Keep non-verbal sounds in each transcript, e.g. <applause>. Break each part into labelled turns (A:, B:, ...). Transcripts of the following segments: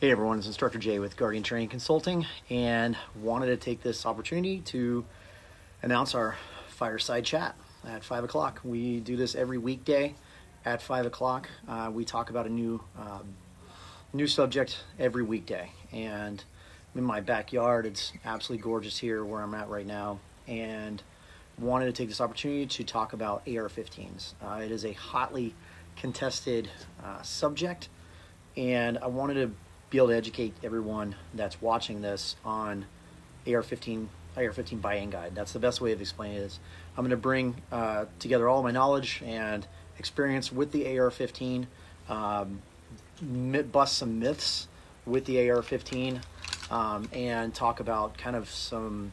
A: Hey everyone, it's Instructor Jay with Guardian Training Consulting and wanted to take this opportunity to announce our fireside chat at 5 o'clock. We do this every weekday at 5 o'clock. Uh, we talk about a new, um, new subject every weekday. And I'm in my backyard. It's absolutely gorgeous here where I'm at right now. And wanted to take this opportunity to talk about AR-15s. Uh, it is a hotly contested uh, subject and I wanted to be able to educate everyone that's watching this on AR-15 AR-15 buy-in guide. That's the best way of explaining it. Is I'm going to bring uh, together all my knowledge and experience with the AR-15, um, bust some myths with the AR-15, um, and talk about kind of some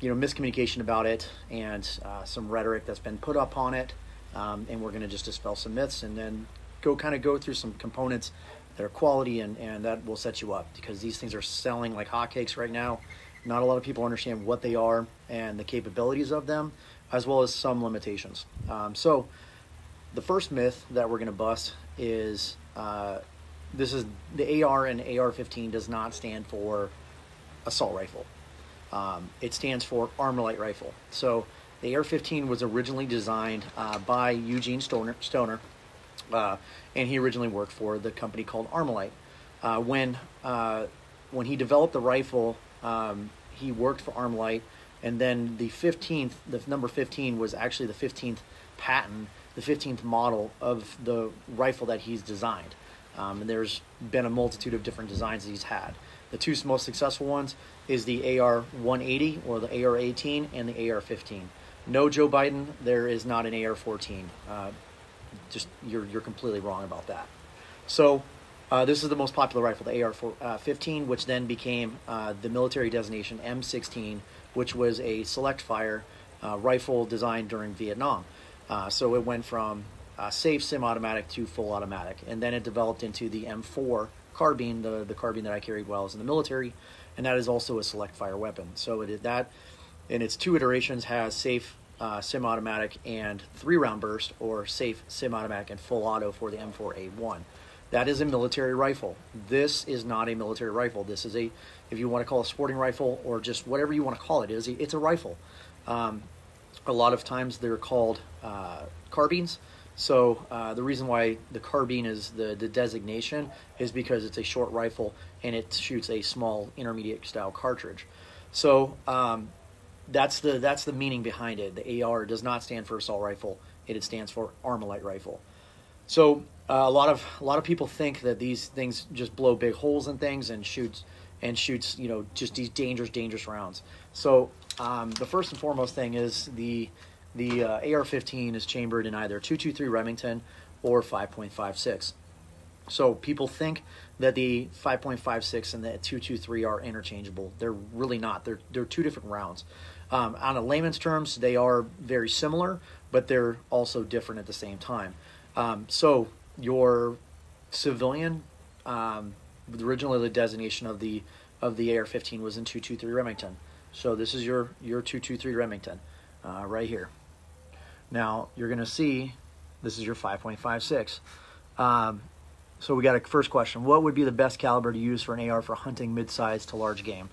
A: you know miscommunication about it and uh, some rhetoric that's been put up on it. Um, and we're going to just dispel some myths and then go kind of go through some components their quality, and, and that will set you up because these things are selling like hotcakes right now. Not a lot of people understand what they are and the capabilities of them, as well as some limitations. Um, so, the first myth that we're going to bust is uh, this is the AR and AR-15 does not stand for assault rifle. Um, it stands for Armalite rifle. So the AR-15 was originally designed uh, by Eugene Stoner, Stoner uh, and he originally worked for the company called Armalite. Uh, when uh, when he developed the rifle, um, he worked for Armalite, and then the 15th, the number 15 was actually the 15th patent, the 15th model of the rifle that he's designed. Um, and there's been a multitude of different designs that he's had. The two most successful ones is the AR-180 or the AR-18 and the AR-15. No Joe Biden, there is not an AR-14. Uh, just you're you're completely wrong about that. So uh, this is the most popular rifle, the AR-15, uh, which then became uh, the military designation M16, which was a select fire uh, rifle designed during Vietnam. So it went from safe semi-automatic to full automatic, and then it developed into the M4 carbine, the the carbine that I carried while I was in the military, and that is also a select fire weapon. So it that in its two iterations has safe uh, semi-automatic and three-round burst, or safe semi-automatic and full auto for the M4A1. That is a military rifle. This is not a military rifle. This is a, if you want to call a sporting rifle or just whatever you want to call it, it is a, it's a rifle. Um, a lot of times they're called uh, carbines. So uh, the reason why the carbine is the, the designation is because it's a short rifle and it shoots a small intermediate style cartridge. So um, that's the that's the meaning behind it. The AR does not stand for assault rifle; it stands for Armalite rifle. So uh, a lot of a lot of people think that these things just blow big holes in things and shoots and shoots you know just these dangerous dangerous rounds. So um, the first and foremost thing is the the uh, AR-15 is chambered in either 223 Remington or 5.56. So people think that the 5.56 and the 223 are interchangeable. They're really not. They're they're two different rounds. Um, on a layman's terms, they are very similar, but they're also different at the same time. Um, so your civilian, um, originally the designation of the of the AR-15 was in 223 Remington. So this is your your 223 Remington uh, right here. Now you're going to see this is your 5.56. Um, so we got a first question: What would be the best caliber to use for an AR for hunting mid-size to large game?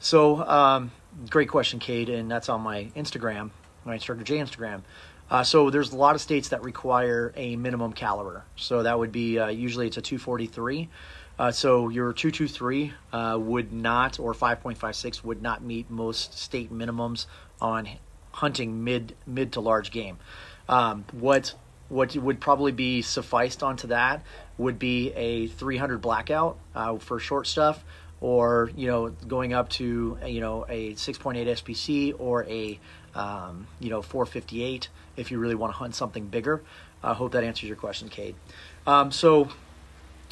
A: So um, great question, Kate, and that's on my Instagram, my Instructor J Instagram. Uh, so there's a lot of states that require a minimum caliber. So that would be uh, usually it's a 243. Uh, so your 223 uh, would not, or 5.56 would not meet most state minimums on hunting mid mid to large game. Um, what what would probably be sufficed onto that would be a 300 blackout uh, for short stuff, or you know going up to you know a 6.8 SPC or a um, you know 458 if you really want to hunt something bigger. I hope that answers your question, Kate. Um, so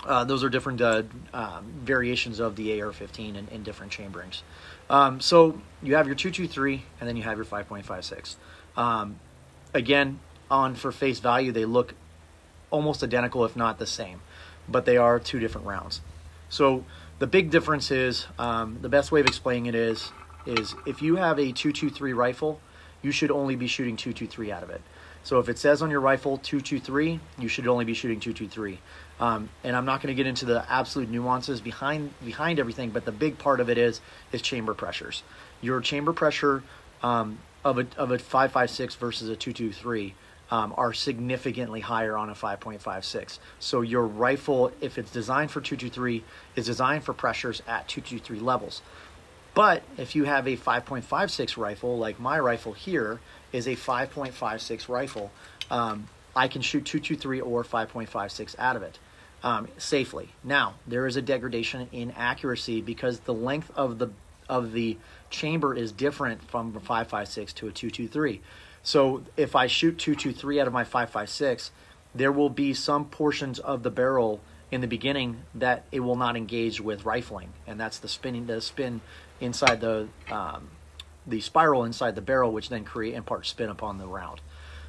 A: uh, those are different uh, um, variations of the AR-15 in, in different chamberings. Um, so you have your 223 and then you have your 5.56. Um, again, on for face value, they look almost identical, if not the same, but they are two different rounds. So the big difference is um, the best way of explaining it is is if you have a 223 rifle, you should only be shooting 223 out of it. So if it says on your rifle 223, you should only be shooting 223. Um, and I'm not going to get into the absolute nuances behind behind everything, but the big part of it is is chamber pressures. Your chamber pressure um, of a of a 556 versus a 223 um, are significantly higher on a 5.56. So your rifle, if it's designed for 223, is designed for pressures at 223 levels. But if you have a 5.56 rifle, like my rifle here is a 5.56 rifle, um, I can shoot 223 or 5.56 out of it um, safely. Now there is a degradation in accuracy because the length of the of the chamber is different from a 556 to a 223. So if I shoot 223 out of my 556, there will be some portions of the barrel in the beginning that it will not engage with rifling, and that's the spinning the spin inside the um, the spiral inside the barrel, which then create and impart spin upon the round.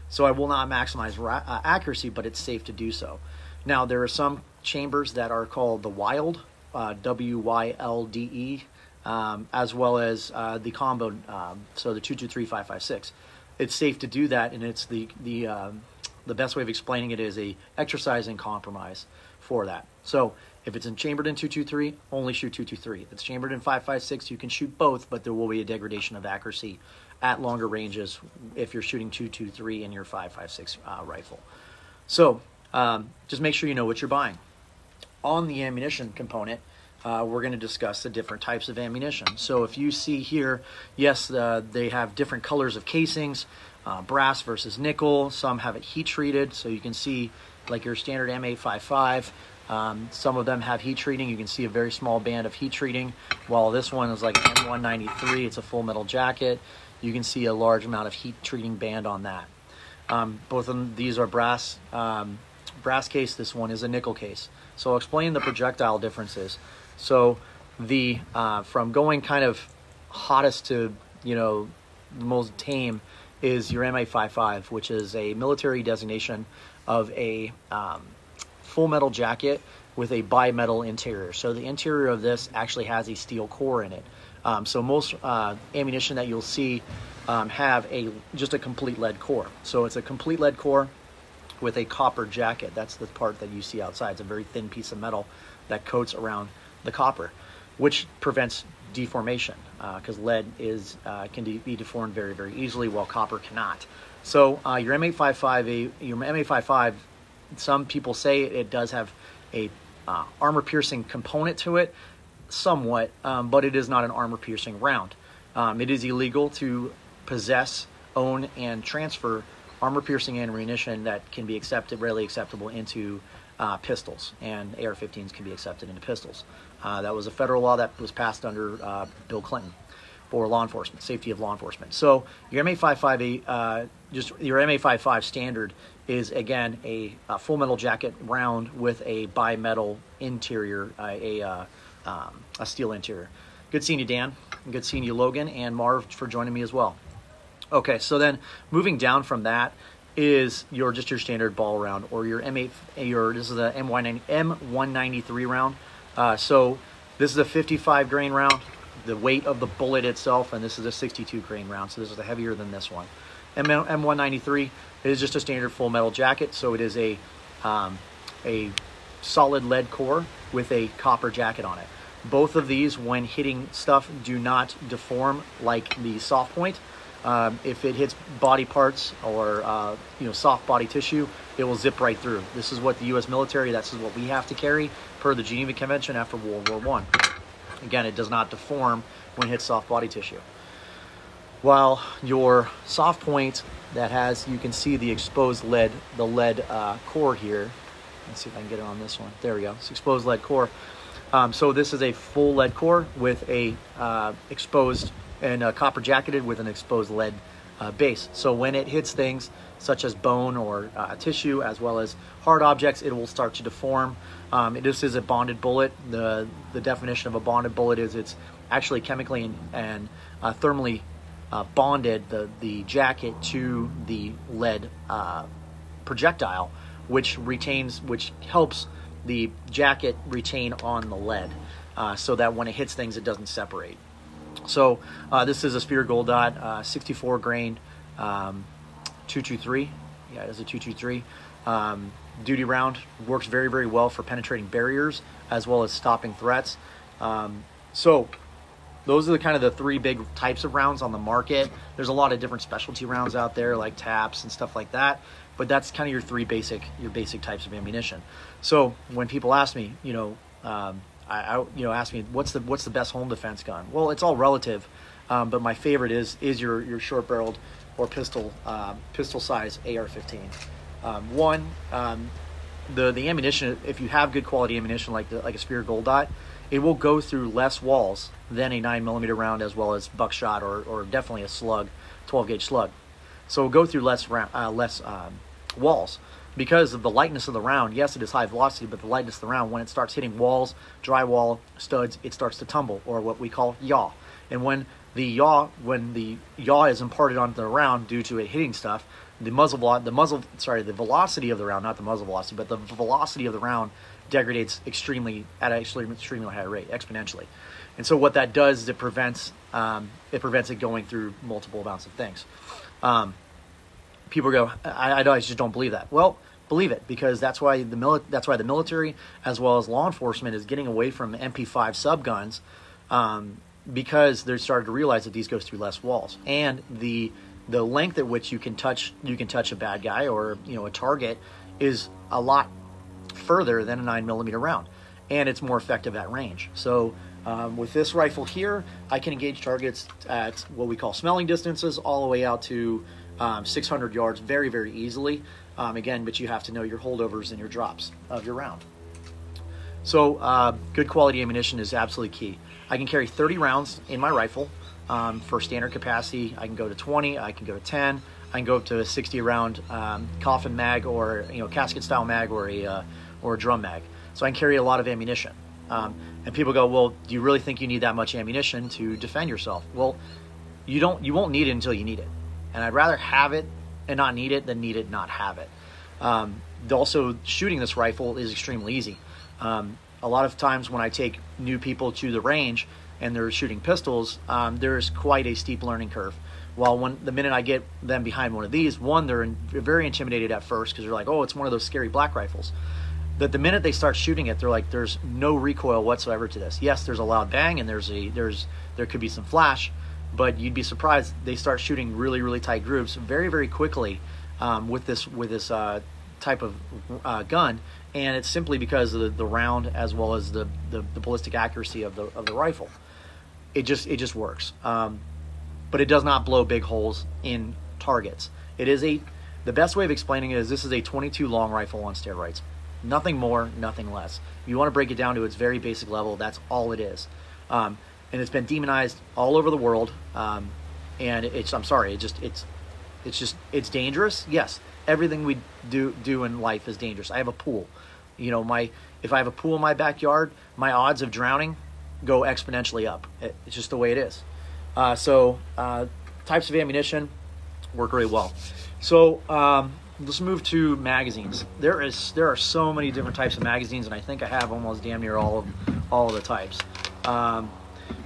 A: So I will not maximize ra- uh, accuracy, but it's safe to do so. Now there are some chambers that are called the Wylde, uh, W Y L D E, um, as well as uh, the combo, um, so the two two three five five six. It's safe to do that, and it's the the um, the best way of explaining it is a exercise compromise for that. So if it's in chambered in 223, only shoot 223. If it's chambered in 556, you can shoot both, but there will be a degradation of accuracy at longer ranges if you're shooting 223 in your 556 uh, rifle. So um, just make sure you know what you're buying. On the ammunition component, uh, we're going to discuss the different types of ammunition. So if you see here, yes, uh, they have different colors of casings, uh, brass versus nickel. Some have it heat treated, so you can see like your standard M855. Um, some of them have heat treating. You can see a very small band of heat treating, while this one is like M193. It's a full metal jacket. You can see a large amount of heat treating band on that. Um, both of these are brass um, brass case. This one is a nickel case. So I'll explain the projectile differences. So the uh, from going kind of hottest to you know the most tame is your M855, which is a military designation of a um, full metal jacket with a bimetal interior. So the interior of this actually has a steel core in it. Um, so most uh, ammunition that you'll see um, have a just a complete lead core. So it's a complete lead core with a copper jacket. That's the part that you see outside. It's a very thin piece of metal that coats around the copper, which prevents deformation because uh, lead is uh, can de- be deformed very very easily while copper cannot. So uh, your M855, your M855, some people say it does have a uh, armor piercing component to it, somewhat, um, but it is not an armor piercing round. Um, it is illegal to possess, own, and transfer armor piercing ammunition that can be accepted, readily acceptable into uh, pistols, and AR-15s can be accepted into pistols. Uh, that was a federal law that was passed under uh, Bill Clinton for law enforcement, safety of law enforcement. So your M855, uh, just your M855 standard is again a, a, full metal jacket round with a bimetal interior, a uh, um, a steel interior. Good seeing you, Dan. Good seeing you, Logan, and Marv for joining me as well. Okay, so then moving down from that is your just your standard ball round or your M8 your this is the M190 M193 round. Uh, so this is a 55 grain round, the weight of the bullet itself, and this is a 62 grain round. So this is heavier than this one. M M193 is just a standard full metal jacket, so it is a um, a solid lead core with a copper jacket on it. Both of these, when hitting stuff, do not deform like the soft point. Um, if it hits body parts or uh, you know soft body tissue, it will zip right through. This is what the U.S. military, that's what we have to carry per the Geneva Convention after World War One. Again, it does not deform when it hits soft body tissue. While your soft point that has, you can see the exposed lead, the lead uh, core here. Let's see if I can get it on this one. There we go. It's exposed lead core. Um, so this is a full lead core with a uh, exposed and uh, copper jacketed with an exposed lead uh, base. So when it hits things such as bone or uh, tissue, as well as hard objects, it will start to deform. Um, this is a bonded bullet. The the definition of a bonded bullet is it's actually chemically and, and uh, thermally uh, bonded the the jacket to the lead uh, projectile, which retains, which helps the jacket retain on the lead, so that when it hits things, it doesn't separate. So uh, this is a Speer Gold Dot, uh, 64 grain, um, 223 Yeah, it is a 223. Um, duty round works very, very well for penetrating barriers as well as stopping threats. Um, so those are the kind of the three big types of rounds on the market. There's a lot of different specialty rounds out there, like taps and stuff like that. But that's kind of your three basic your basic types of ammunition. So when people ask me, you know, um, I, I, you know ask me what's the what's the best home defense gun? Well, it's all relative, um, but my favorite is is your your short barreled or pistol uh, pistol size AR-15. Um, one, um, the the ammunition if you have good quality ammunition like the, like a Speer Gold Dot, it will go through less walls than a nine millimeter round as well as buckshot or, or definitely a slug, 12 gauge slug. So it'll go through less uh, less um, walls because of the lightness of the round. Yes, it is high velocity, but the lightness of the round when it starts hitting walls, drywall, studs, it starts to tumble or what we call yaw. And when the yaw when the yaw is imparted onto the round due to it hitting stuff, the muzzle the muzzle sorry the velocity of the round, not the muzzle velocity, but the velocity of the round degrades extremely at an extremely, extremely high rate, exponentially. And so what that does is it prevents um, it prevents it going through multiple amounts of things. Um, people go, I, I, just don't believe that. Well, believe it because that's why the mili- that's why the military as well as law enforcement is getting away from MP5 subguns um, because they're starting to realize that these goes through less walls and the the length at which you can touch you can touch a bad guy or you know a target is a lot further than a 9 millimeter round, and it's more effective at range. So um, with this rifle here, I can engage targets at what we call smelling distances, all the way out to um, 600 yards very, very easily. Um, again, but you have to know your holdovers and your drops of your round. So uh, good quality ammunition is absolutely key. I can carry 30 rounds in my rifle um, for standard capacity. I can go to 20, I can go to 10, I can go up to a 60 round um, coffin mag or you know casket style mag or a uh, or a drum mag. So I can carry a lot of ammunition. Um, and people go, well, do you really think you need that much ammunition to defend yourself? Well, you don't. You won't need it until you need it. And I'd rather have it and not need it than need it not have it. Um, also, shooting this rifle is extremely easy. Um, a lot of times when I take new people to the range and they're shooting pistols, um, there's quite a steep learning curve. Well, when the minute I get them behind one of these, one they're in, very intimidated at first because they're like, "Oh, it's one of those scary black rifles." that the minute they start shooting it, they're like, there's no recoil whatsoever to this. Yes, there's a loud bang and there's a there's there could be some flash, but you'd be surprised they start shooting really really tight groups very very quickly um, with this with this uh, type of uh, gun, and it's simply because of the, the round as well as the, the, the ballistic accuracy of the of the rifle. It just it just works, um, but it does not blow big holes in targets. It is a the best way of explaining it is this is a 22 long rifle on steroids. Nothing more, nothing less. If you want to break it down to its very basic level, that's all it is. Um, and it's been demonized all over the world. Um, and it's I'm sorry, it just it's it's just it's dangerous. Yes, everything we do do in life is dangerous. I have a pool. You know, my if I have a pool in my backyard, my odds of drowning go exponentially up. It, it's just the way it is. Uh, so uh, types of ammunition work really well. So um, let's move to magazines. There is there are so many different types of magazines, and I think I have almost damn near all of all of the types. Um,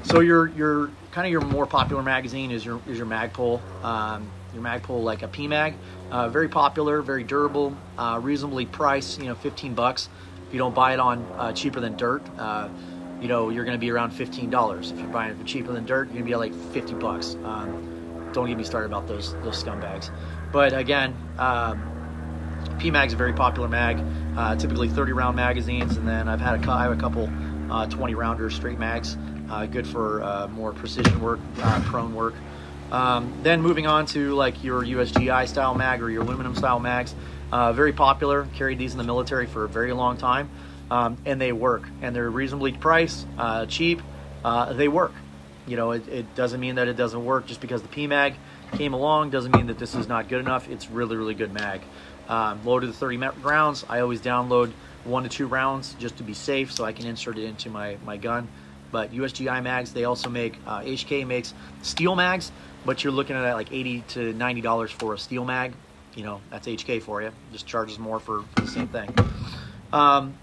A: so your your kind of your more popular magazine is your is your Magpul. Um, your Magpul like a PMag, uh, very popular, very durable, uh, reasonably priced. You know, 15 bucks. If you don't buy it on uh, cheaper than dirt, uh, you know you're going to be around $15. If you're buying it cheaper than dirt, you're going to be like 50 bucks. Um, don't get me started about those those scumbags. But again, um, PMag's a very popular mag, uh, typically 30 round magazines, and then I've had a, I have a couple uh, 20 rounder straight mags, uh, good for uh, more precision work, uh, prone work. Um, then moving on to like your USGI style mag or your aluminum style mags, uh, very popular. Carried these in the military for a very long time, um, and they work, and they're reasonably priced, cheap. they work. You know, it, it, doesn't mean that it doesn't work just because the PMag came along doesn't mean that this is not good enough. It's really, really good mag. Um, loaded the 30 rounds. I always download one to two rounds just to be safe so I can insert it into my, my gun. But USGI mags, they also make, uh, HK makes steel mags, but you're looking at like 80 to $90 for a steel mag. You know, that's HK for you. Just charges more for, for the same thing. Um,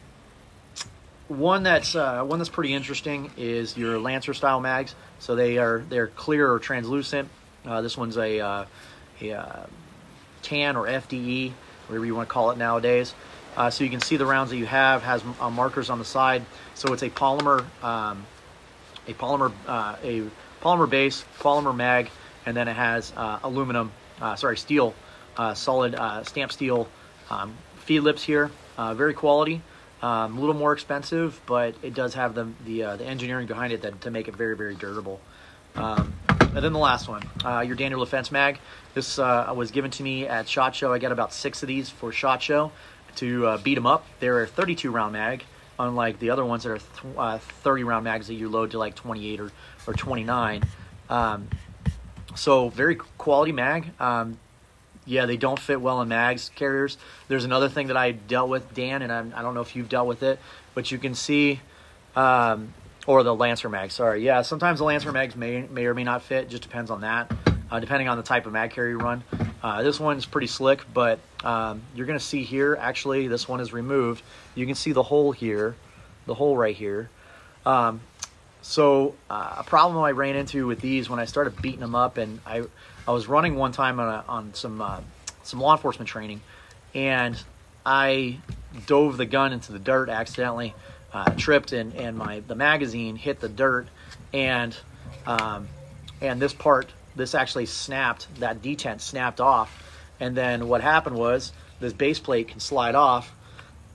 A: one that's uh, one that's pretty interesting is your Lancer style mags. So they are they're clear or translucent. Uh, this one's a, uh, a uh, TAN or FDE, whatever you want to call it nowadays. Uh, so you can see the rounds that you have has uh, markers on the side. So it's a polymer, um, a polymer, a polymer base, polymer mag, and then it has aluminum, sorry, steel, solid stamp steel um, feed lips here. very quality. Um, a little more expensive, but it does have the the, the engineering behind it that, to make it very very durable. Um, and then the last one, uh, your Daniel Defense mag. This uh, was given to me at SHOT Show. I got about six of these for SHOT Show to uh, beat them up. They're a 32 round mag, unlike the other ones that are th- uh, 30 round mags that you load to like 28 or, or 29. Um, so very quality mag. Um, yeah, they don't fit well in mags carriers. There's another thing that I dealt with, Dan, and I'm, I do not know if you've dealt with it, but you can see, um, or the Lancer mag. Sorry, yeah. Sometimes the Lancer mags may may or may not fit. Just depends on that, uh, depending on the type of mag carrier you run. Uh, this one's pretty slick, but um, you're going to see here, actually, this one is removed. You can see the hole here, the hole right here. Um, so uh, a problem I ran into with these when I started beating them up, and I, I was running one time on, a, on some, uh, some law enforcement training, and I dove the gun into the dirt accidentally, uh, tripped, and, and my the magazine hit the dirt, and um, and this part this actually snapped, that detent snapped off. And then what happened was this base plate can slide off,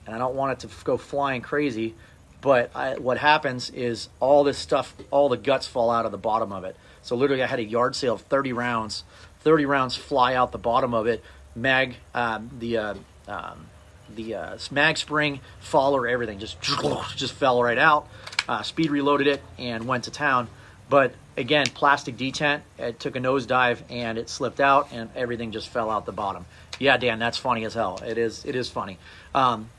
A: and I don't want it to go flying crazy. But I, what happens is all this stuff, all the guts fall out of the bottom of it. So literally, I had a yard sale of 30 rounds. 30 rounds fly out the bottom of it. Mag, um, the uh, um, the uh, mag spring, follower, everything just <laughs> just fell right out. Uh, speed reloaded it and went to town. But again, plastic detent, it took a nosedive and it slipped out and everything just fell out the bottom. Yeah, Dan, that's funny as hell. It is, it is funny. Um,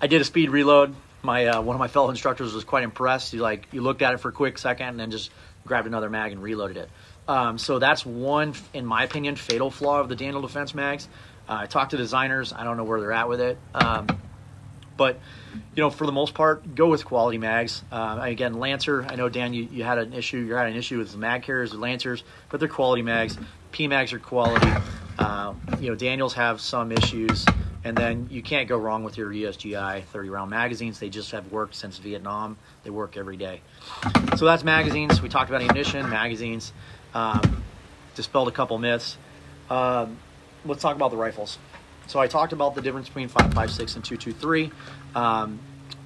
A: I did a speed reload. My uh, one of my fellow instructors was quite impressed. He like he looked at it for a quick second and then just grabbed another mag and reloaded it. Um, so that's one, in my opinion, fatal flaw of the Daniel Defense mags. Uh, I talked to designers. I don't know where they're at with it. Um, but you know, for the most part, go with quality mags. Uh, again, Lancer. I know Dan, you, you had an issue. You had an issue with the mag carriers, the Lancers, but they're quality mags. P mags are quality. Uh, you know, Daniels have some issues, and then you can't go wrong with your USGI 30 round magazines. They just have worked since Vietnam. They work every day. So that's magazines. We talked about ammunition, magazines. Um, dispelled a couple myths. Um, let's talk about the rifles. So I talked about the difference between 5.56 and 223. Um,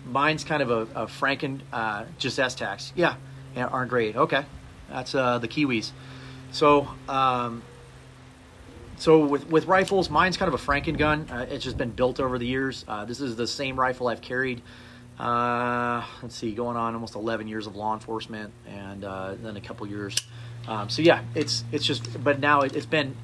A: mine's kind of a, a Franken, uh, just S-Tax. Yeah, aren't great. Okay, that's uh, the Kiwis. So, um, so with, with rifles, mine's kind of a Franken gun. Uh, it's just been built over the years. Uh, this is the same rifle I've carried. Uh, let's see, going on almost 11 years of law enforcement, and uh, then a couple years. Um, so yeah, it's it's just, but now it, has been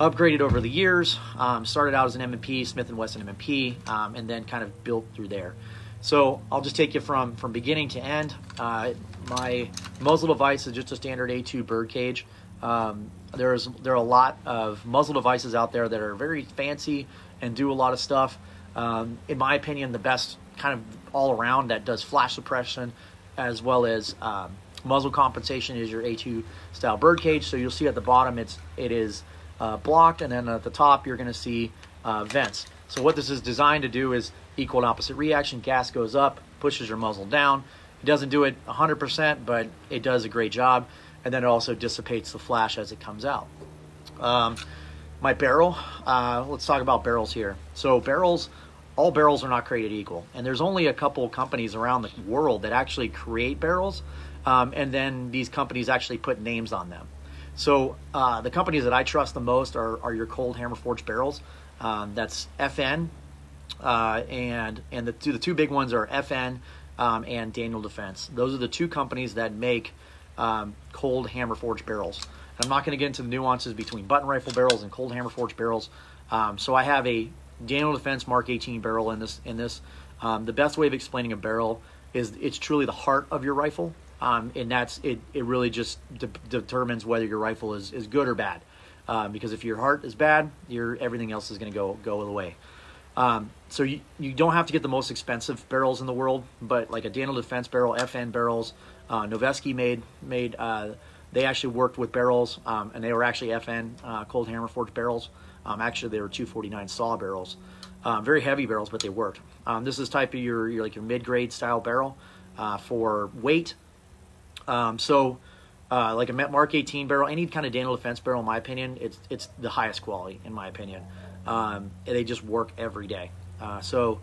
A: upgraded over the years. Um, started out as an M&P, Smith and Wesson M&P, um, and then kind of built through there. So I'll just take you from from beginning to end. Uh, my muzzle device is just a standard A2 bird cage. Um, there's there are a lot of muzzle devices out there that are very fancy and do a lot of stuff. Um, in my opinion, the best kind of all around that does flash suppression as well as um, muzzle compensation is your A2 style bird cage. So you'll see at the bottom it's it is uh, blocked, and then at the top you're going to see uh, vents. So what this is designed to do is equal and opposite reaction. Gas goes up, pushes your muzzle down. It doesn't do it 100%, but it does a great job. And then it also dissipates the flash as it comes out. Um, my barrel, uh, let's talk about barrels here. So barrels, all barrels are not created equal. And there's only a couple companies around the world that actually create barrels. Um, and then these companies actually put names on them. So uh, the companies that I trust the most are, are your cold hammer forged barrels. Um, that's FN, uh, and and the two the two big ones are FN um, and Daniel Defense. Those are the two companies that make um, cold hammer forged barrels. And I'm not going to get into the nuances between button rifle barrels and cold hammer forged barrels. Um, so I have a Daniel Defense Mark 18 barrel in this. In this, um, the best way of explaining a barrel is it's truly the heart of your rifle. Um, and that's it. It really just de- determines whether your rifle is, is good or bad. Um, because if your heart is bad, your everything else is going to go go away. Um, so you, you don't have to get the most expensive barrels in the world, but like a Daniel Defense barrel, FN barrels, uh, Noveske made made. Uh, they actually worked with barrels, um, and they were actually FN uh, cold hammer forged barrels. Um, actually, they were 249 saw barrels, um, very heavy barrels, but they worked. Um, this is type of your, your like your mid-grade style barrel uh, for weight. Um, so, uh, like a Mark 18 barrel, any kind of Daniel Defense barrel, in my opinion, it's it's the highest quality in my opinion. Um, they just work every day. Uh, so.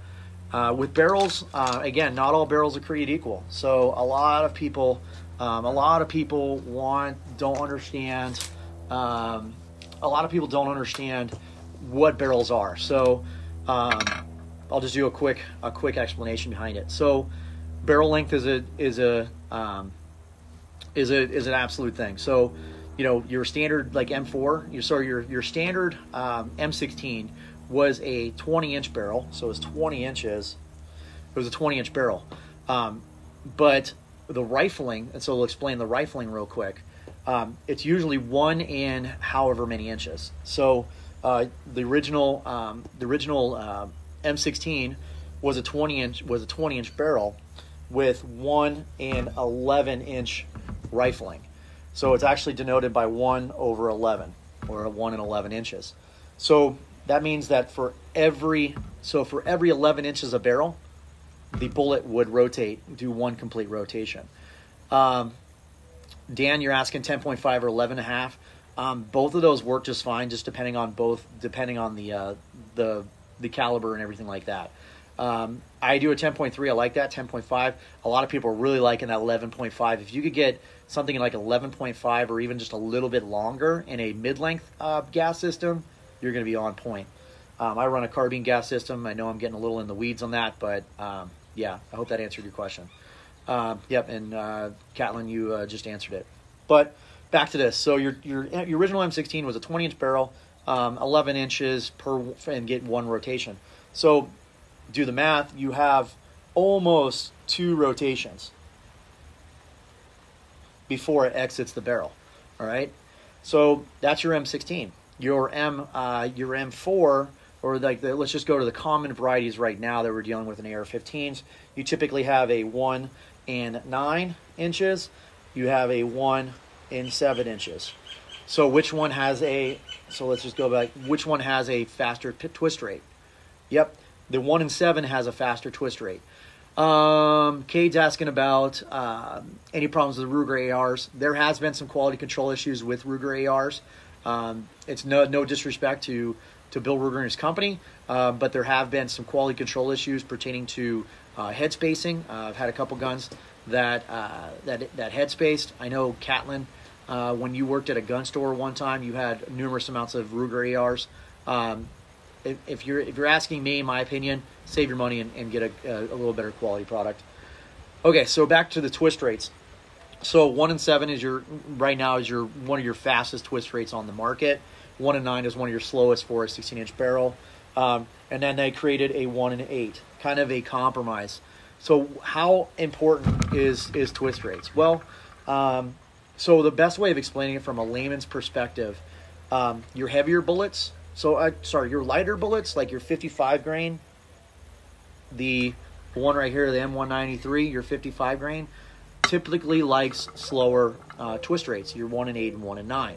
A: Uh, with barrels, uh, again, not all barrels are created equal. So a lot of people, um, a lot of people want, don't understand. Um, a lot of people don't understand what barrels are. So um, I'll just do a quick, a quick explanation behind it. So barrel length is a is a um, is a is an absolute thing. So you know your standard like M4, your sorry your your standard um, M16 was a 20 inch barrel, so it was 20 inches. It was a 20 inch barrel, um, but the rifling, and so we'll explain the rifling real quick. Um, it's usually one in however many inches. So uh, the original um, the original uh, M16 was a 20 inch was a 20 inch barrel with one in 11 inch rifling. So it's actually denoted by one over 11 or one in 11 inches. So that means that for every so for every 11 inches of barrel, the bullet would rotate, do one complete rotation. Um, Dan, you're asking 10.5 or 11 and a half. Um, both of those work just fine, just depending on both, depending on the uh, the the caliber and everything like that. Um, I do a 10.3. I like that 10.5. A lot of people are really liking that 11.5. If you could get something like 11.5 or even just a little bit longer in a mid-length uh, gas system, you're going to be on point. Um, I run a carbine gas system. I know I'm getting a little in the weeds on that, but um, yeah, I hope that answered your question. Um, yep, and uh, Catlin, you uh, just answered it. But back to this. So your your your original M16 was a 20 inch barrel, um, 11 inches per, and get one rotation. So do the math. You have almost two rotations before it exits the barrel. All right. So that's your M16 your M uh, your M4 or like the, let's just go to the common varieties right now that we're dealing with in AR-15s. You typically have a one and nine inches. You have a one and seven inches. So which one has a? So let's just go back. Which one has a faster twist rate? Yep, the one and seven has a faster twist rate. Um, Cade's asking about uh, any problems with Ruger ARs. There has been some quality control issues with Ruger ARs. Um, it's no no disrespect to to Bill Ruger and his company, uh, but there have been some quality control issues pertaining to uh, head spacing. Uh, I've had a couple guns that uh, that that head spaced. I know Catlin, uh, when you worked at a gun store one time, you had numerous amounts of Ruger ARs. Um, if, if, you're if you're asking me, my opinion, save your money and, and get a, a little better quality product. Okay, so back to the twist rates. So one and seven is your right now is your one of your fastest twist rates on the market. One and nine is one of your slowest for a 16 inch barrel. Um, and then they created a one and eight, kind of a compromise. So how important is is twist rates? Well, um, so the best way of explaining it from a layman's perspective, um, your heavier bullets. So uh, sorry, your lighter bullets, like your 55 grain, the one right here, the M193, your 55 grain typically likes slower uh, twist rates. You're one and eight and one and nine.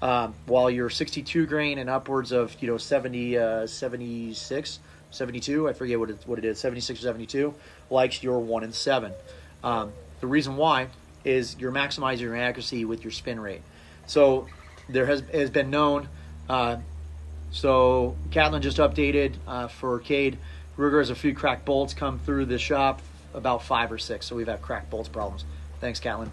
A: Um, while your 62 grain and upwards of you know 70, uh, 76, 72, I forget what it, what it is, 76 or 72, likes your one and seven. Um, the reason why is you're maximizing your accuracy with your spin rate. So there has has been known. Uh, so Catlin just updated uh, for Cade. Ruger has a few cracked bolts come through the shop about five or six. So we've had cracked bolts problems. Thanks, Catlin.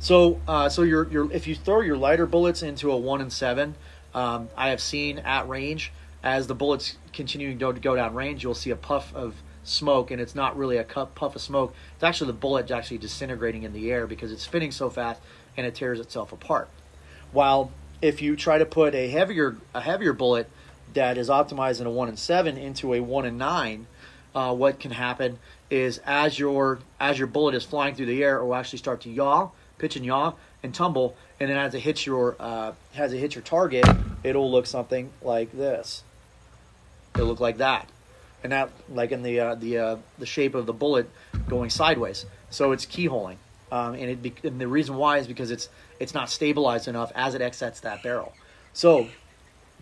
A: So, uh, so your your if you throw your lighter bullets into a one and seven, um, I have seen at range as the bullets go, to go down range, you'll see a puff of smoke, and it's not really a puff of smoke. It's actually the bullet actually disintegrating in the air because it's spinning so fast and it tears itself apart. While if you try to put a heavier a heavier bullet that is optimized in a one and seven into a one and nine, uh, what can happen is as your as your bullet is flying through the air, it will actually start to yaw, pitch and yaw, and tumble. And then as it hits your uh, as it hits your target, it'll look something like this. It'll look like that, and that like in the uh, the uh, the shape of the bullet going sideways. So it's keyholing, um, and it be- and the reason why is because it's it's not stabilized enough as it exits that barrel. So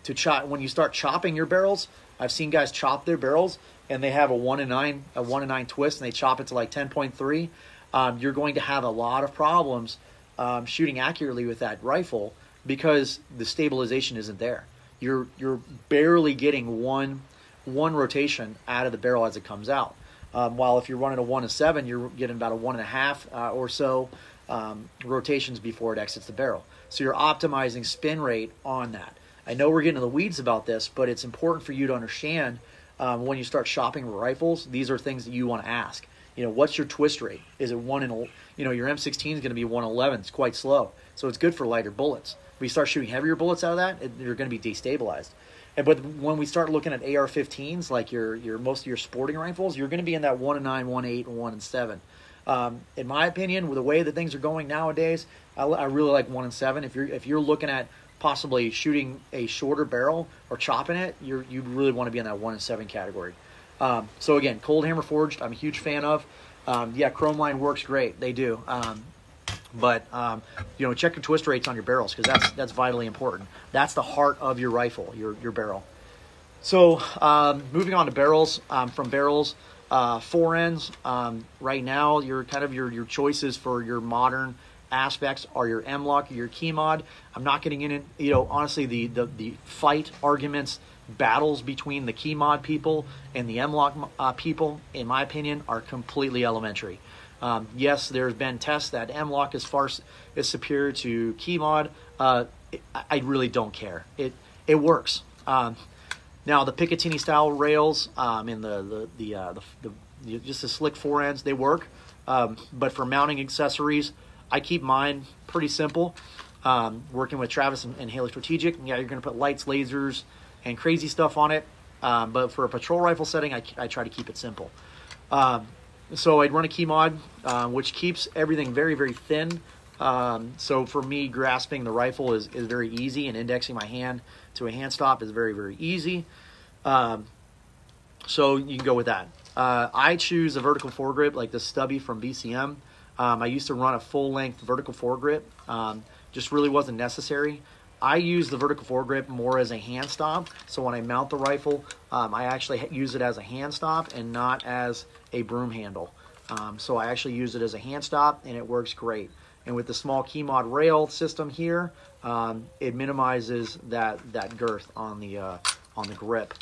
A: to chop when you start chopping your barrels. I've seen guys chop their barrels and they have a one and nine a one and nine twist and they chop it to like ten point three. Um, you're going to have a lot of problems um, shooting accurately with that rifle because the stabilization isn't there. You're you're barely getting one one rotation out of the barrel as it comes out. Um, while if you're running a one and seven, you're getting about a one and a half uh, or so um, rotations before it exits the barrel. So you're optimizing spin rate on that. I know we're getting in the weeds about this, but it's important for you to understand um, when you start shopping rifles. These are things that you want to ask. You know, what's your twist rate? Is it one in? You know, your M16 is going to be 111. It's quite slow, so it's good for lighter bullets. You start shooting heavier bullets out of that, it, you're going to be destabilized. And but when we start looking at AR-15s, like your your most of your sporting rifles, you're going to be in that one and nine, one eight, and one and seven. Um, in my opinion, with the way that things are going nowadays, I, I, really like one and seven. If you're if you're looking at possibly shooting a shorter barrel or chopping it, you you really want to be in that one and seven category. Um, so again, cold hammer forged, I'm a huge fan of. Um, yeah, chrome line works great. They do. Um, but um, you know, check your twist rates on your barrels because that's that's vitally important. That's the heart of your rifle, your your barrel. So um, moving on to barrels, um, from barrels, uh, forends. Um, right now, your kind of your your choices for your modern aspects are your M-LOK, your key mod. I'm not getting in it. You know, honestly, the the the fight arguments battles between the key mod people and the M-LOK uh, people, in my opinion, are completely elementary. Um, yes, there's been tests that M-LOK is far is superior to key mod. Uh, I really don't care. It it works. Um, now the Picatinny style rails um, and the the the, uh, the, the, just the slick forends they work, um, but for mounting accessories, I keep mine pretty simple. Um, working with Travis and, and Haley Strategic, yeah, you're going to put lights, lasers, and crazy stuff on it. Um, but for a patrol rifle setting, I, I try to keep it simple. Um, so I'd run a key mod, uh, which keeps everything very, very thin. Um, so for me, grasping the rifle is, is very easy, and indexing my hand to a hand stop is very, very easy. Um, so you can go with that. Uh, I choose a vertical foregrip like the stubby from BCM. Um, I used to run a full length vertical foregrip, um, just really wasn't necessary. I use the vertical foregrip more as a hand stop. So when I mount the rifle, um, I actually use it as a hand stop and not as a broom handle. Um, so I actually use it as a hand stop and it works great. And with the small key mod rail system here, um, it minimizes that that girth on the uh, on the grip.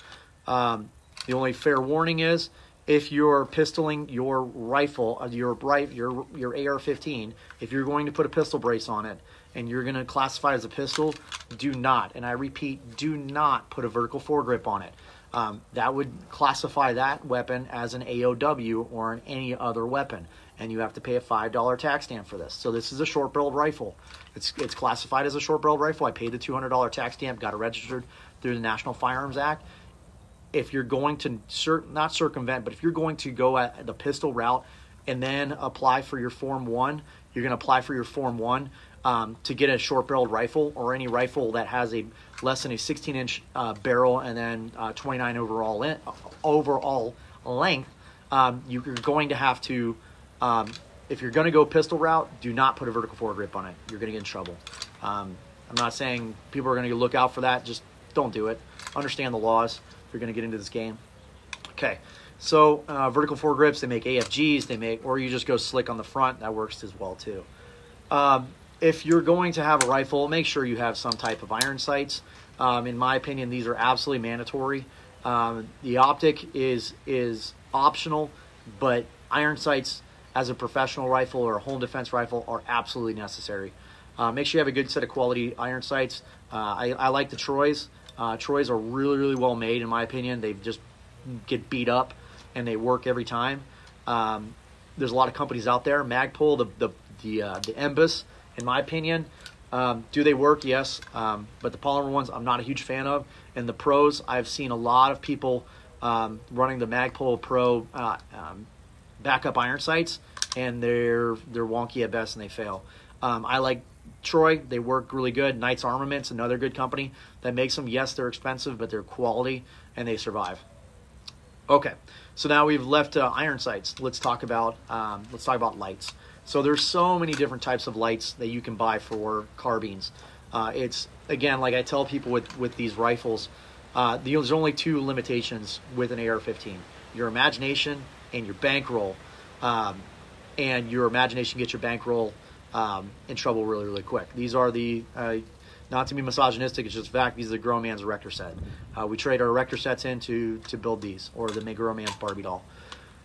A: Um, the only fair warning is if you're pistoling your rifle, uh, your your your AR-15, if you're going to put a pistol brace on it, and you're going to classify as a pistol, do not, and I repeat, do not put a vertical foregrip on it. Um, that would classify that weapon as an AOW or an any other weapon, and you have to pay a five dollar tax stamp for this. So this is a short barreled rifle. It's it's classified as a short barreled rifle. I paid the two hundred dollar tax stamp, got it registered through the National Firearms Act. If you're going to cir- not circumvent, but if you're going to go at the pistol route and then apply for your Form One, you're going to apply for your Form One um, to get a short barreled rifle or any rifle that has a less than a 16 inch uh, barrel and then uh, 29 overall in, overall length, um, you're going to have to, um, if you're going to go pistol route, do not put a vertical foregrip on it. You're going to get in trouble. Um, I'm not saying people are going to look out for that. Just don't do it. Understand the laws you're going to get into this game. Okay. So uh, vertical foregrips, they make AFGs, they make, or you just go slick on the front. That works as well too. Um, if you're going to have a rifle, make sure you have some type of iron sights. Um, in my opinion, these are absolutely mandatory. Um, the optic is is optional, but iron sights as a professional rifle or a home defense rifle are absolutely necessary. Uh, make sure you have a good set of quality iron sights. Uh, I, I, like the Troys. Uh, Troys are really, really well made, in my opinion. They just get beat up and they work every time. Um, there's a lot of companies out there. Magpul, the the the, uh, the MBUS, in my opinion. Um, do they work? Yes. Um, but the polymer ones, I'm not a huge fan of. And the pros, I've seen a lot of people um, running the Magpul Pro uh, um, backup iron sights, and they're they're wonky at best, and they fail. Um, I like Troy. They work really good. Knights Armaments, another good company that makes them. Yes, they're expensive, but they're quality, and they survive. Okay, so now we've left uh, iron sights. Let's talk about um, let's talk about lights. So there's so many different types of lights that you can buy for carbines. Uh, it's again, like I tell people with with these rifles, uh, the, there's only two limitations with an AR-15: your imagination and your bankroll. Um, and your imagination gets your bankroll um, in trouble really, really quick. These are the uh, not to be misogynistic, it's just fact. These are the grown man's erector set. Uh, we trade our erector sets in to, to build these, or the make grown man's Barbie doll.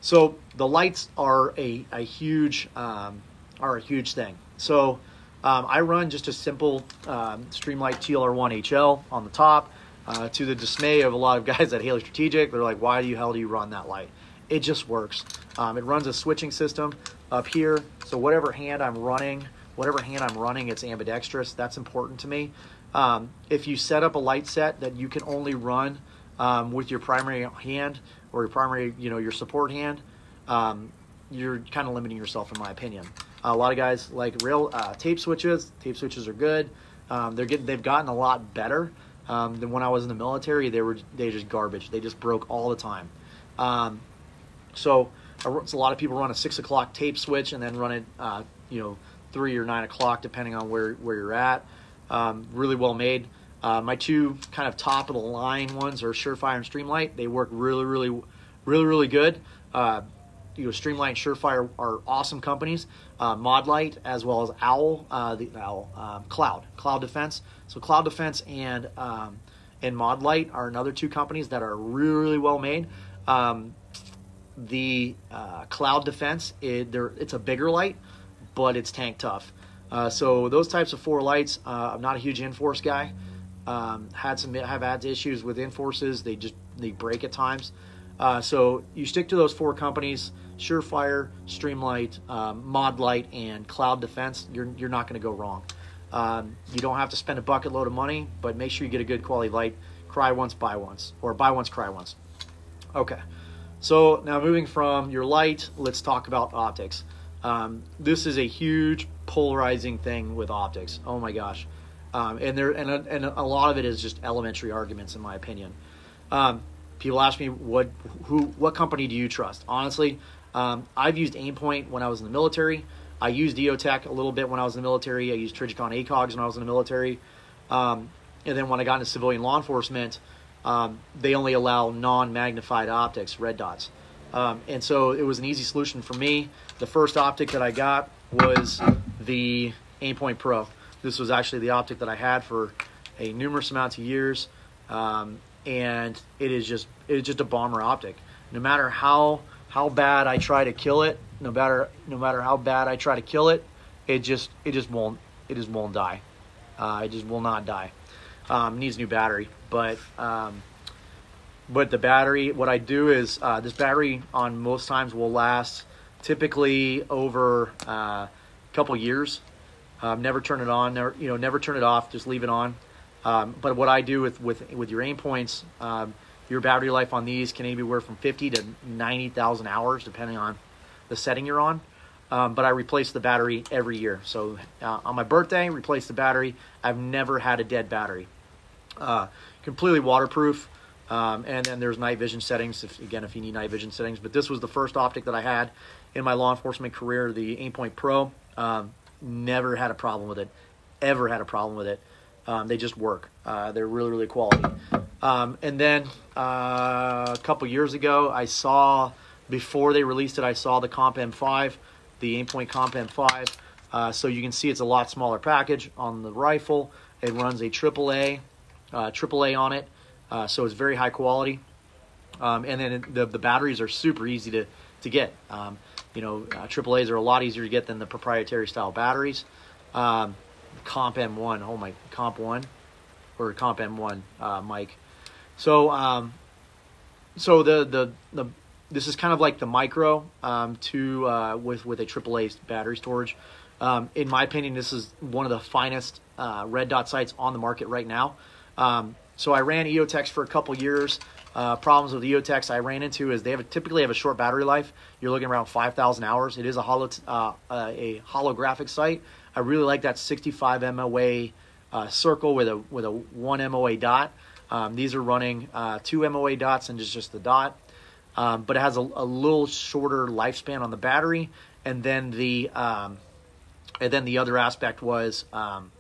A: So the lights are a, a huge um, are a huge thing. So um, I run just a simple um, Streamlight TLR1 HL on the top. Uh, to the dismay of a lot of <laughs> guys at Haley Strategic, they're like, "Why the hell do you run that light?" It just works. Um, it runs a switching system up here, so whatever hand I'm running, whatever hand I'm running, it's ambidextrous. That's important to me. Um, if you set up a light set that you can only run um, with your primary hand or your primary, you know, your support hand, um, you're kind of limiting yourself, in my opinion. Uh, a lot of guys like real uh, tape switches. Tape switches are good. Um, they're getting, they've gotten a lot better um, than when I was in the military. They were they just garbage. They just broke all the time. Um, so, so a lot of people run a six o'clock tape switch and then run it, uh, you know, three or nine o'clock depending on where where you're at. Um, really well made. Uh, my two kind of top of the line ones are Surefire and Streamlight. They work really, really, really, really good. Uh, you know, Streamlight and Surefire are awesome companies. Uh, Modlite as well as Owl, uh, the Owl um, Cloud, Cloud Defense. So Cloud Defense and um, and Modlite are another two companies that are really, really well made. Um, the uh, Cloud Defense, it, it's a bigger light, but it's tank tough. Uh, so those types of four lights, uh, I'm not a huge Inforce guy. Um, had some have had issues with Inforces. They just they break at times. Uh, so you stick to those four companies: Surefire, Streamlight, um, Modlite, and Cloud Defense. You're you're not going to go wrong. Um, you don't have to spend a bucket load of money, but make sure you get a good quality light. Cry once, buy once, or buy once, cry once. Okay. So now moving from your light, let's talk about optics. Um, this is a huge polarizing thing with optics. Oh my gosh, um, and there and a, and a lot of it is just elementary arguments, in my opinion. Um, people ask me what who what company do you trust? Honestly, um, I've used Aimpoint when I was in the military. I used EOTech a little bit when I was in the military. I used Trijicon ACOGs when I was in the military, um, and then when I got into civilian law enforcement, um, they only allow non-magnified optics, red dots. Um, and so it was an easy solution for me. The first optic that I got was the Aimpoint Pro. This was actually the optic that I had for a numerous amounts of years, um, and it is just it is just a bomber optic. No matter how how bad I try to kill it, no matter no matter how bad I try to kill it, it just it just won't it just won't die. Uh, it just will not die. Um, needs new battery, but um, but the battery, what I do is uh, this battery on most times will last typically over uh, a couple years. Um, never turn it on, never, you know, never turn it off. Just leave it on. Um, but what I do with with with your Aimpoints, um, your battery life on these can anywhere from 50 to 90,000 hours, depending on the setting you're on. Um, but I replace the battery every year. So uh, on my birthday, replace the battery. I've never had a dead battery. Uh, completely waterproof. Um, and then there's night vision settings, if, again, if you need night vision settings. But this was the first optic that I had in my law enforcement career, the Aimpoint Pro. Um, never had a problem with it, ever had a problem with it. Um, they just work. Uh, they're really, really quality. Um, and then uh, a couple years ago, I saw, before they released it, I saw the Comp M5, the Aimpoint Comp M5. Uh, so you can see it's a lot smaller package on the rifle. It runs a AAA, uh, AAA on it. Uh, so it's very high quality. Um, and then the, the batteries are super easy to, to get. Um, you know, uh, AAAs are a lot easier to get than the proprietary style batteries. Um, Comp M1, oh my, Comp 1 or Comp M1 uh, mic. So, um, so the, the, the, this is kind of like the micro um, to uh, with with a AAA battery storage. Um, in my opinion, this is one of the finest uh, red dot sights on the market right now. Um, so I ran EOTechs for a couple years. Uh, problems with EOTechs I ran into is they have a, typically have a short battery life. You're looking around 5,000 hours. It is a holo, uh, a holographic sight. I really like that 65 MOA uh, circle with a with a one MOA dot. Um, these are running uh, two MOA dots and just just the dot, um, but it has a, a, little shorter lifespan on the battery. And then the um, and then the other aspect was um,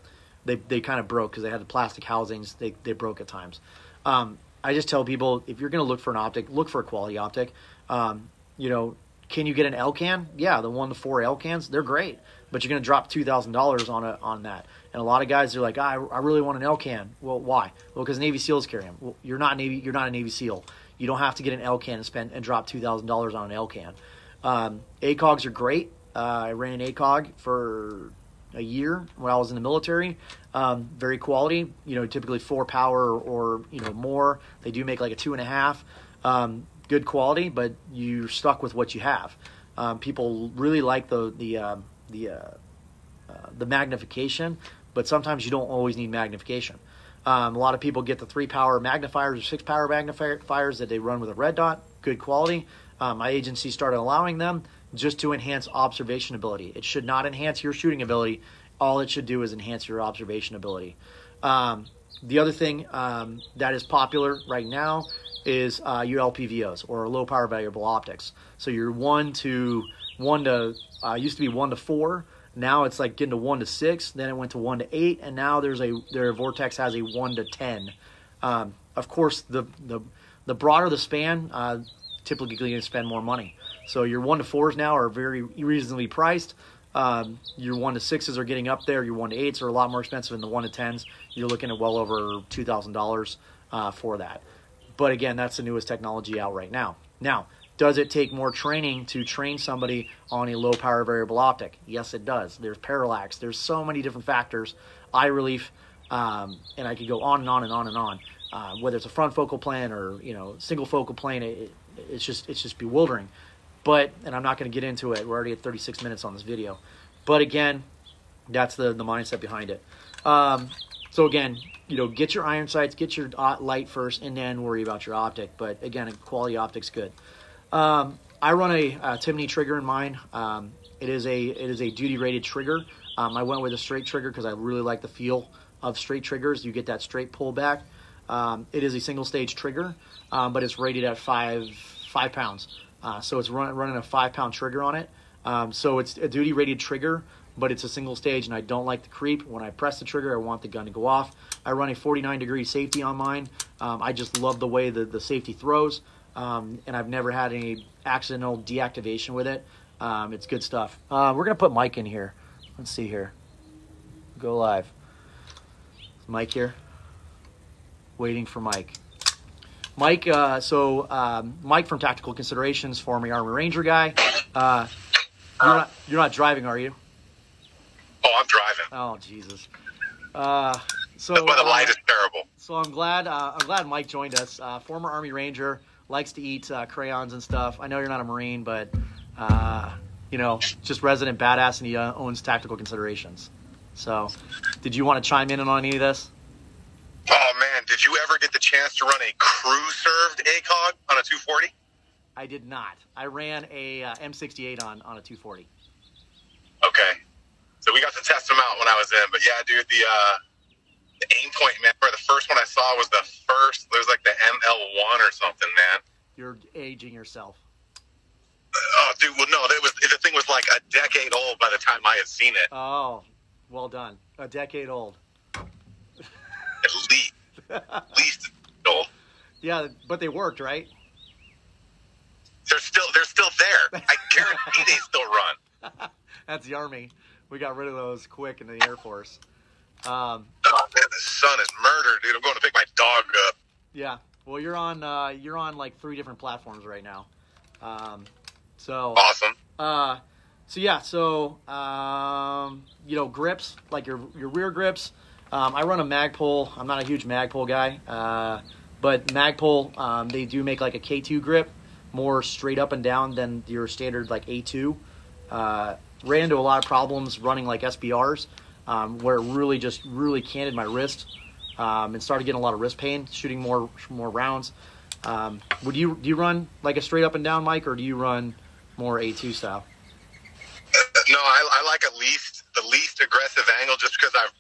A: they they kind of broke because they had the plastic housings. They they broke at times. Um, I just tell people if you're going to look for an optic, look for a quality optic. Um, you know, can you get an Elcan? Yeah, the one to four Elcans, they're great, but you're going to drop two thousand dollars on a on that. And a lot of guys are like, I, I really want an Elcan. Well, why? Well, because Navy SEALs carry them. Well, you're not Navy. You're not a Navy SEAL. You don't have to get an Elcan and spend and drop two thousand dollars on an Elcan. Um, ACOGs are great. Uh, I ran an ACOG for a year when I was in the military. Um, very quality, you know, typically four power or, you know more. They do make like a two and a half. Um, good quality, but you're stuck with what you have. Um, people really like the the uh, the uh, uh, the magnification, but sometimes you don't always need magnification. Um, a lot of people get the three power magnifiers or six power magnifiers that they run with a red dot, good quality. Um, my agency started allowing them just to enhance observation ability. It should not enhance your shooting ability. All it should do is enhance your observation ability. Um, the other thing um, that is popular right now is uh, or low power variable optics. So you're one to one to uh, used to be one to four. Now it's like getting to one to six. Then it went to one to eight, and now there's a their Vortex has a one to ten. Um, of course, the the the broader the span, uh, typically to spend more money. So your one to fours now are very reasonably priced. Um, your one to sixes are getting up there. Your one to eights are a lot more expensive than the one to tens. You're looking at well over two thousand uh, dollars for that. But again, that's the newest technology out right now. Now, does it take more training to train somebody on a low power variable optic? Yes, it does. There's parallax. There's so many different factors. Eye relief, um, and I could go on and on and on and on. Uh, whether it's a front focal plane or you know single focal plane, it, it's just it's just bewildering. But and I'm not going to get into it. We're already at 36 minutes on this video. But again, that's the the mindset behind it. Um, so again, you know, get your iron sights, get your light first, and then worry about your optic. But again, a quality optic's good. Um, I run a, a Timney trigger in mine. Um, it is a it is a duty rated trigger. Um, I went with a straight trigger because I really like the feel of straight triggers. You get that straight pullback. Um, it is a single stage trigger, um, but it's rated at five five pounds. Uh, so it's run, running a five pound trigger on it. Um, so it's a duty rated trigger, but it's a single stage, and I don't like the creep. When I press the trigger, I want the gun to go off. I run a 49 degree safety on mine. Um, I just love the way the, the safety throws, um, and I've never had any accidental deactivation with it. Um, it's good stuff. Uh, we're gonna put Mike in here. Let's see here. Go live. Mike here. Waiting for Mike. Mike, uh, so um, Mike from Tactical Considerations, former Army Ranger guy. Uh, you're, not, you're not driving, are you?
B: Oh, I'm driving.
A: Oh, Jesus. Uh, so
B: but the light
A: uh,
B: is terrible.
A: So I'm glad. Uh, I'm glad Mike joined us. Uh, former Army Ranger, likes to eat uh, crayons and stuff. I know you're not a Marine, but uh, you know, just resident badass, and he uh, owns Tactical Considerations. So, did you want to chime in on any of this?
B: Did you ever get the chance to run a crew served ACOG on a 240?
A: I did not. I ran a uh, M68 on on a 240.
B: Okay, so we got to test them out when I was in. But yeah, dude, the uh, the aim point, man. The first one I saw was the first. It was like the ML1 or something, man.
A: You're aging yourself.
B: Oh, dude, well, no, that was the thing was like a decade old by the time I had seen it.
A: Oh, well done. A decade old.
B: At least, least.
A: Yeah, but they worked, right?
B: They're still they're still there. I guarantee they still run. <laughs>
A: That's the army. We got rid of those quick in the Air Force. Um,
B: Oh man, the sun is murder, dude. I'm going to pick my dog up.
A: yeah. Well, you're on uh, you're on like three different platforms right now. Um, so
B: Awesome.
A: uh, so yeah. So um, you know grips like your your rear grips. Um, I run a Magpul. I'm not a huge Magpul guy, uh, but Magpul um, they do make like a K2 grip, more straight up and down than your standard like A2. Uh, ran into a lot of problems running like SBRs, um, where it really just really canted my wrist um, and started getting a lot of wrist pain shooting more more rounds. Um, would you do you run like a straight up and down Mike, or do you run more A2 style?
B: No, I, I like at least the least aggressive angle, just because I've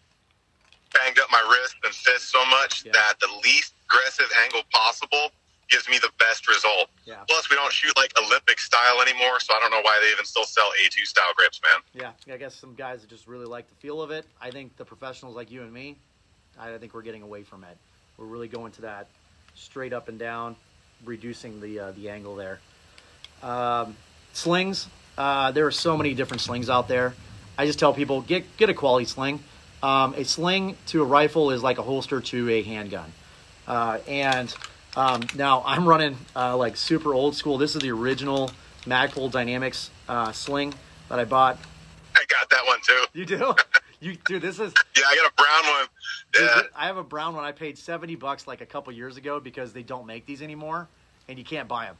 B: banged up my wrist and fist so much
A: Yeah.
B: that the least aggressive angle possible gives me the best result.
A: Yeah.
B: Plus, we don't shoot like Olympic style anymore, so I don't know why they even still sell A2 style grips, man.
A: Yeah, I guess some guys just really like the feel of it. I think the professionals like you and me, I think we're getting away from it. We're really going to that straight up and down, reducing the uh, the angle there. Um, slings, uh, there are so many different slings out there. I just tell people get get a quality sling. Um, a sling to a rifle is like a holster to a handgun, uh, and um, now I'm running uh, like super old school. This is the original Magpul Dynamics uh, sling that I bought.
B: I got that one too.
A: You do? <laughs> you dude, this is
B: Yeah, I got a brown one. Yeah.
A: Dude, I have a brown one. I paid seventy bucks like a couple years ago because they don't make these anymore, and you can't buy them.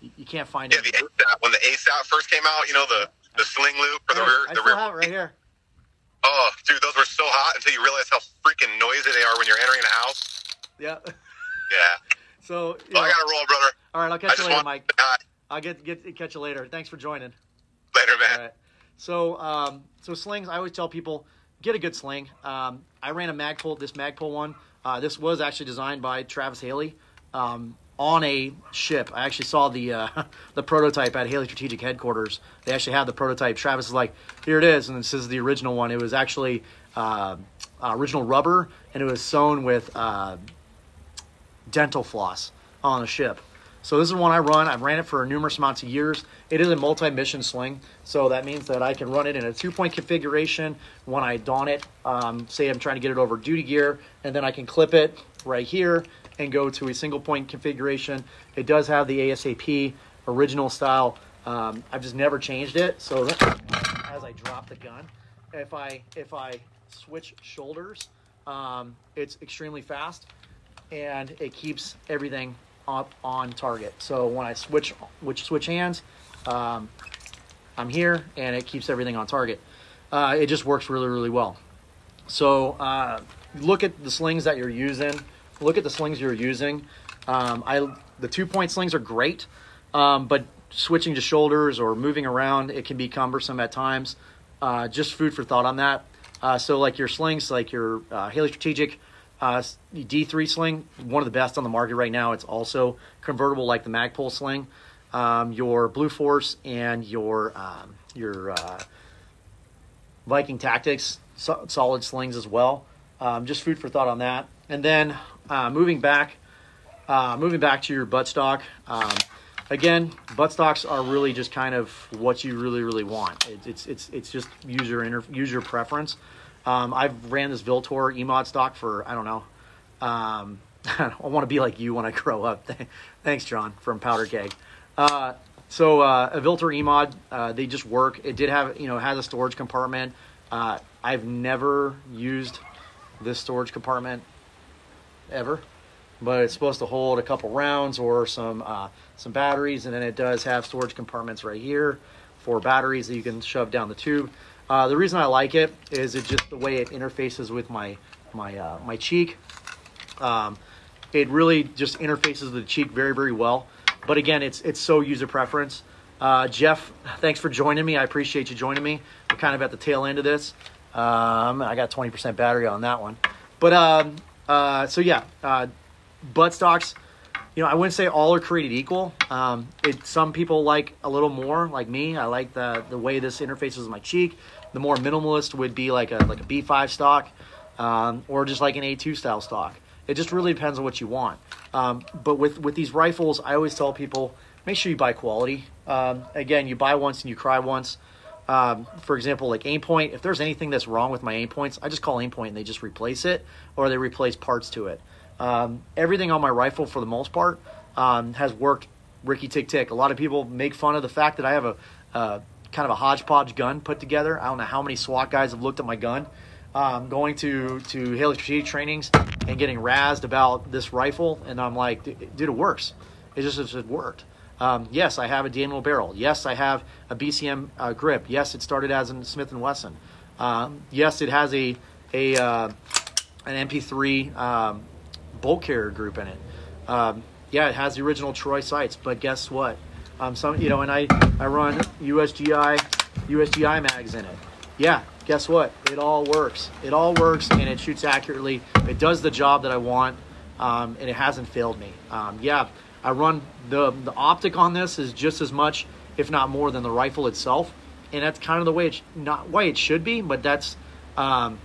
A: You, you can't find
B: Yeah,
A: it.
B: the ASAP when the ASAP first came out, you know the the sling loop for the rear.
A: I
B: The
A: still
B: rear.
A: have it right here.
B: Oh, dude, those were so hot until you realize how freaking noisy they are when you're entering a house.
A: Yeah.
B: Yeah. <laughs>
A: So,
B: Well, I gotta roll, brother.
A: all right, I'll
B: I
A: catch you later, Mike. I'll get get catch you later. Thanks for joining.
B: later, man.
A: All right. So, um, so slings. I always tell people get a good sling. Um, I ran a Magpul. This Magpul one. Uh, this was actually designed by Travis Haley um, on a ship. I actually saw the uh, <laughs> the prototype at Haley Strategic Headquarters. They actually had the prototype. Travis is like, here it is, and this is the original one. It was actually uh, uh, original rubber, and it was sewn with uh, dental floss on a ship. So this is one I run. I've ran it for numerous amounts of years. It is a multi-mission sling, so that means that I can run it in a two-point configuration when I don it. Um, say I'm trying to get it over duty gear, and then I can clip it right here and go to a single-point configuration. It does have the ASAP original style. Um, I've just never changed it. So as I drop the gun, if I if I switch shoulders, um, it's extremely fast and it keeps everything up on target. So when I switch which switch hands, um, I'm here and it keeps everything on target. Uh, it just works really really well. So uh, look at the slings that you're using. Look at the slings you're using. Um, I the two point slings are great, um, but switching to shoulders or moving around it can be cumbersome at times. Uh, just food for thought on that. Uh, so like your slings, like your uh, Haley Strategic uh, D3 sling, one of the best on the market right now. It's also convertible like the Magpul sling. Um, your Blue Force and your um, your uh, Viking Tactics, so, solid slings as well. Um, just food for thought on that. And then uh, moving back, uh, moving back to your buttstock. Um, again, buttstocks are really just kind of what you really, really want. It, it's it's it's just user inter- user preference. Um, I've ran this VLTOR EMOD stock for I don't know. Um, <laughs> I want to be like you when I grow up. <laughs> Thanks, John from Powder Keg. Uh, so uh, a VLTOR EMOD, uh, they just work. It did have, you know, has a storage compartment. Uh, I've never used this storage compartment ever, but it's supposed to hold a couple rounds or some uh, some batteries, and then it does have storage compartments right here for batteries that you can shove down the tube. Uh, the reason I like it is it just the way it interfaces with my my uh, my cheek. Um, it really just interfaces with the cheek very very well. But again, it's it's so user preference. Uh, Jeff, thanks for joining me. I appreciate you joining me. We're kind of at the tail end of this. Um, I got 20% battery on that one. But um, uh, so yeah, uh, buttstocks. You know, I wouldn't say all are created equal. Um, it some people like a little more, like me. I like the the way this interfaces with my cheek. The more minimalist would be like a like a B5 stock, um, or just like an A2 style stock. It just really depends on what you want. Um, but with with these rifles, I always tell people make sure you buy quality. Um, again, you buy once and you cry once. Um, for example, like Aimpoint, if there's anything that's wrong with my Aimpoints, I just call Aimpoint and they just replace it or they replace parts to it. Um, everything on my rifle, for the most part, um, has worked Ricky Tick Tick. A lot of people make fun of the fact that I have a kind of a hodgepodge gun put together. I don't know how many SWAT guys have looked at my gun. Um, going to to Haley Strategic trainings and getting razzed about this rifle, and I'm like, dude, it works. It just, it just worked. Um, yes, I have a Daniel barrel. Yes, I have a BCM uh, grip. Yes, it started as a Smith and Wesson. Um, yes, it has a a uh, an MPI um, bolt carrier group in it. Um, yeah, it has the original Troy sights, but guess what? Um, some you know, and I I run USGI USGI mags in it. Yeah, guess what? It all works. It all works, and it shoots accurately. It does the job that I want, um, and it hasn't failed me. Yeah, I run the the optic on this is just as much, if not more, than the rifle itself, and that's kind of the way it's not why it should be, but that's, um,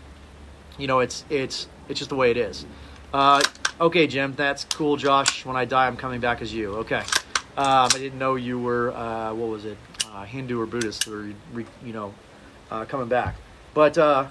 A: you know, it's it's it's just the way it is. Uh, okay, Jim, that's cool, Josh. When I die, I'm coming back as you. Okay. Um, I didn't know you were uh, what was it, uh, Hindu or Buddhist, or you know, uh, coming back. But uh,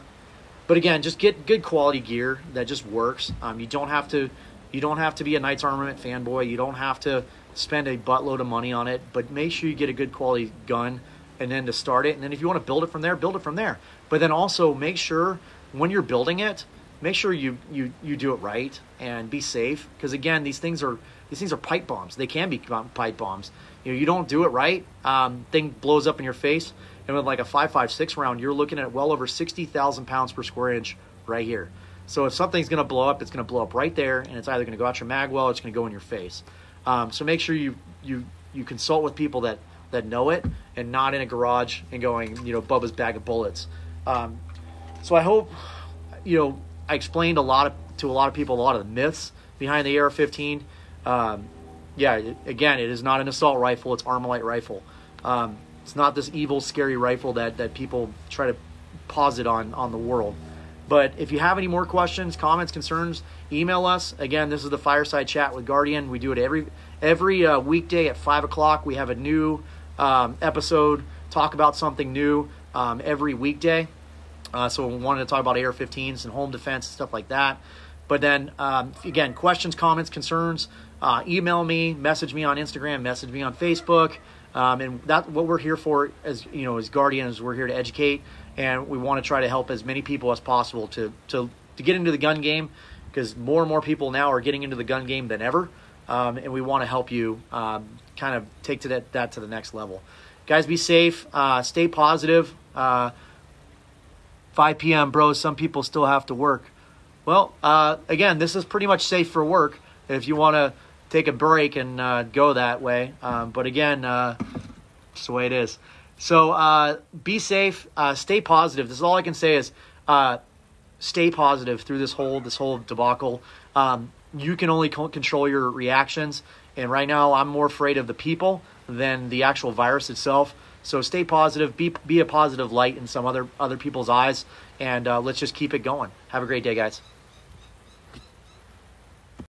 A: but again, just get good quality gear that just works. Um, you don't have to you don't have to be a Knights Armament fanboy. You don't have to spend a buttload of money on it, but make sure you get a good quality gun and then to start it. And then if you want to build it from there, build it from there. But then also make sure when you're building it, make sure you you you do it right and be safe because again, these things are these things are pipe bombs. They can be pipe bombs. You know, you don't do it right, um, thing blows up in your face. And with like a 5.56 round, you're looking at well over 60,000 pounds per square inch right here. So if something's going to blow up, it's going to blow up right there, and it's either going to go out your mag well or it's going to go in your face. Um, so make sure you you you consult with people that that know it, and not in a garage and going, you know, Bubba's bag of bullets. Um, so I hope, you know, I explained a lot of, to a lot of people a lot of the myths behind the AR-15. Um, yeah, it, again, it is not an assault rifle; it's Armalite rifle. Um, it's not this evil, scary rifle that that people try to posit on on the world. But if you have any more questions, comments, concerns, email us. Again, this is the Fireside Chat with Guardian. We do it every every uh, weekday at five o'clock. We have a new um, episode, talk about something new um, every weekday. Uh, so we wanted to talk about AR-15s and home defense and stuff like that. But then um, again, questions, comments, concerns, uh, email me, message me on Instagram, message me on Facebook. Um, and that what we're here for as you know as guardians we're here to educate and we want to try to help as many people as possible to to, to get into the gun game because more and more people now are getting into the gun game than ever. Um, and we want to help you um, kind of take to that, that to the next level. Guys be safe uh, stay positive uh, 5 p.m bros some people still have to work. Well uh, again this is pretty much safe for work if you want to take a break and uh, go that way. Um, but again uh, the way it is so uh, be safe, uh, stay positive. This is all I can say is uh, stay positive through this whole this whole debacle. Um, you can only control your reactions, and right now I'm more afraid of the people than the actual virus itself. So stay positive, be be a positive light in some other other people's eyes, and uh, let's just keep it going. Have a great day, guys.